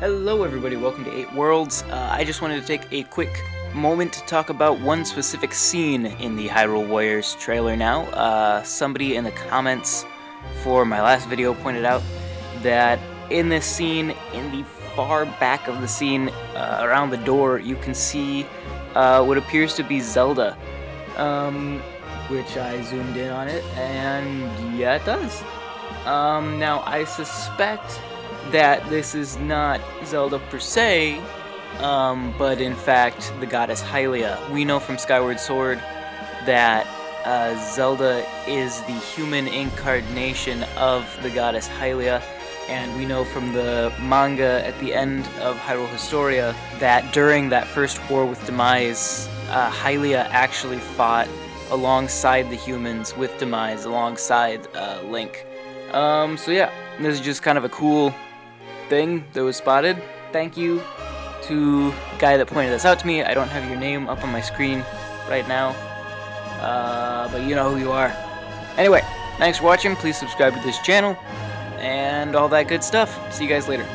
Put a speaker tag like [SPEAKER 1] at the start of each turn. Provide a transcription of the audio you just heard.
[SPEAKER 1] Hello everybody, welcome to 8 Worlds. Uh, I just wanted to take a quick moment to talk about one specific scene in the Hyrule Warriors trailer now. Uh, somebody in the comments for my last video pointed out that in this scene, in the far back of the scene, uh, around the door, you can see uh, what appears to be Zelda. Um, which I zoomed in on it, and yeah, it does. Um, now, I suspect that this is not Zelda per se, um, but in fact the goddess Hylia. We know from Skyward Sword that uh, Zelda is the human incarnation of the goddess Hylia, and we know from the manga at the end of Hyrule Historia that during that first war with Demise, uh, Hylia actually fought alongside the humans with Demise, alongside uh, Link. Um, so yeah, this is just kind of a cool thing that was spotted. Thank you to the guy that pointed this out to me. I don't have your name up on my screen right now, uh, but you know who you are. Anyway, thanks for watching. Please subscribe to this channel and all that good stuff. See you guys later.